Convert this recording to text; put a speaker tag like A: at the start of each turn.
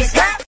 A: It's